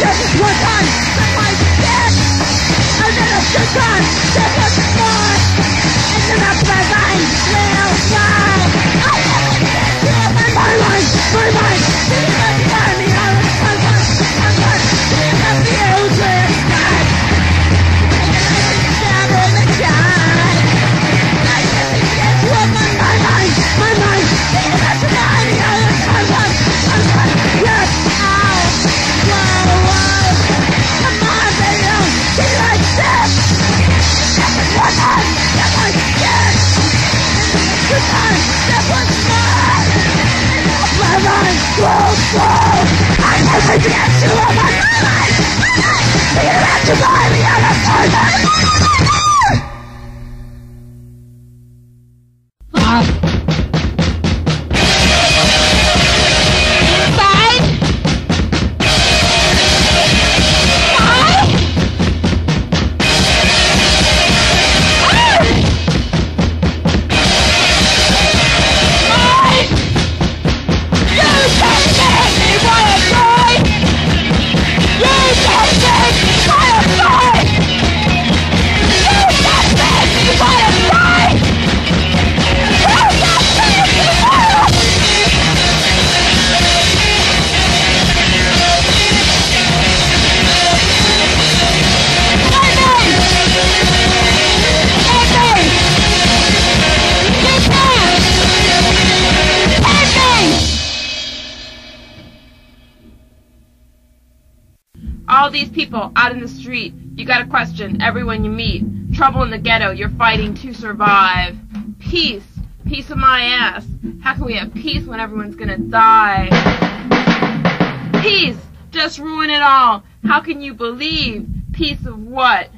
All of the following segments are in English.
Just one time, my dad, another shotgun, just All these people out in the street, you gotta question everyone you meet. Trouble in the ghetto, you're fighting to survive. Peace, peace of my ass. How can we have peace when everyone's gonna die? Peace, just ruin it all. How can you believe? Peace of what?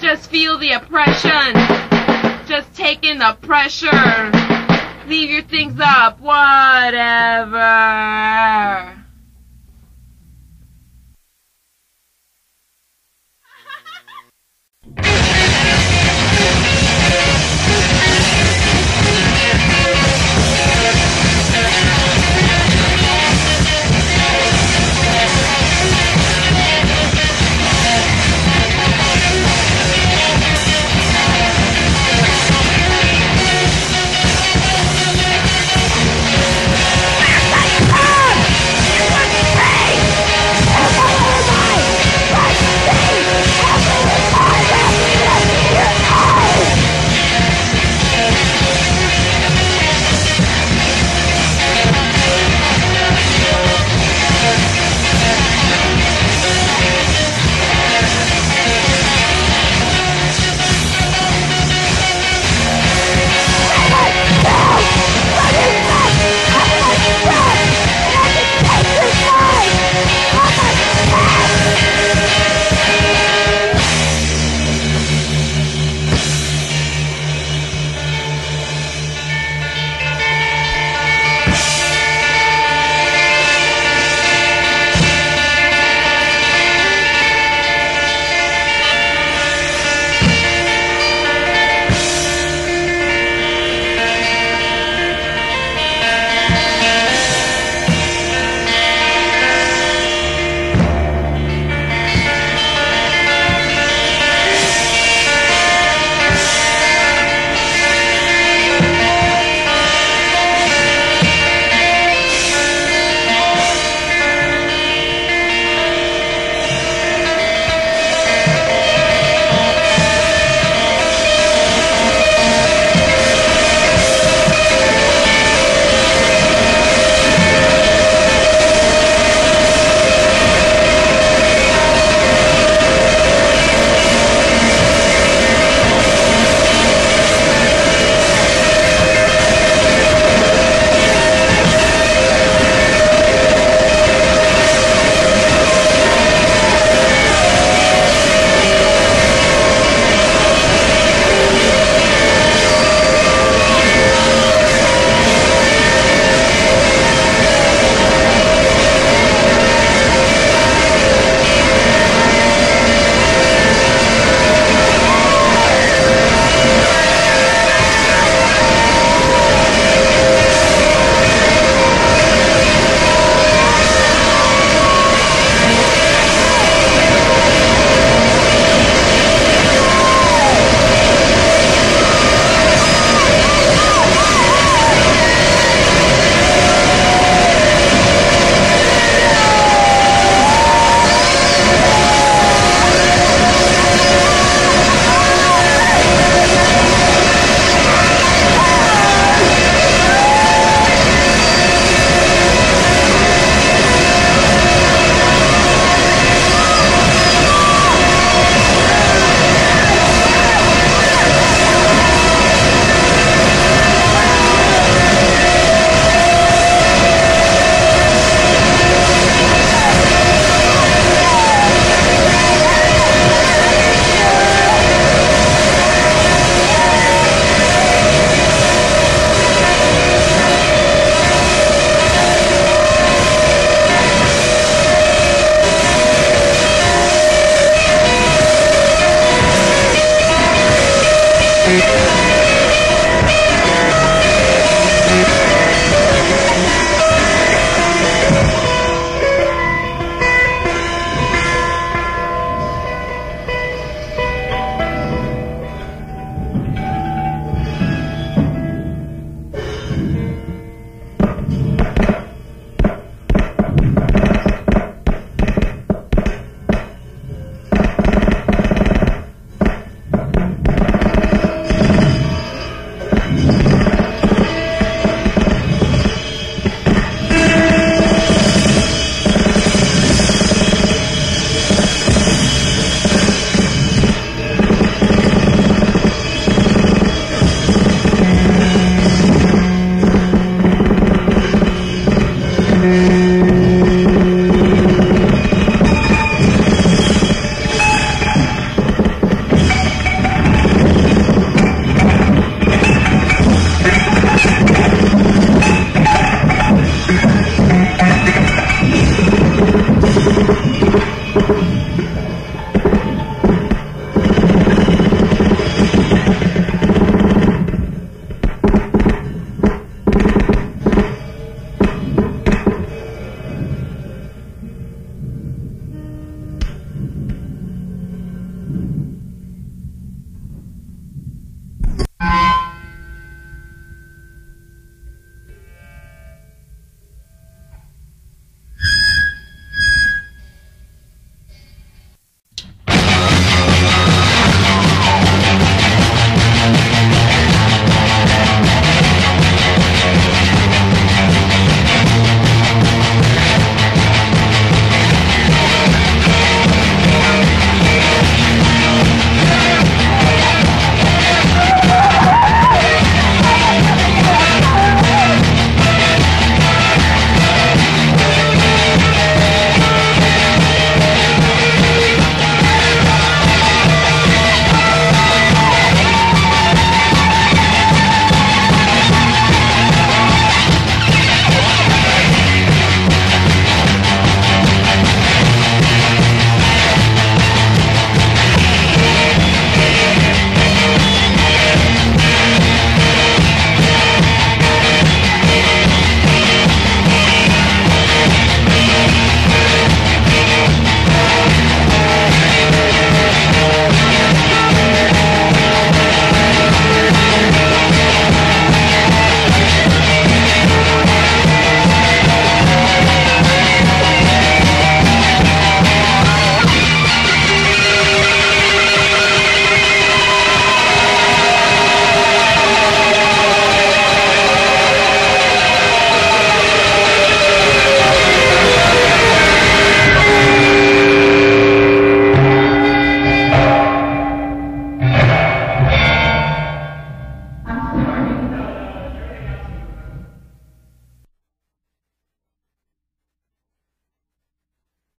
Just feel the oppression. Just take in the pressure. Leave your things up, whatever.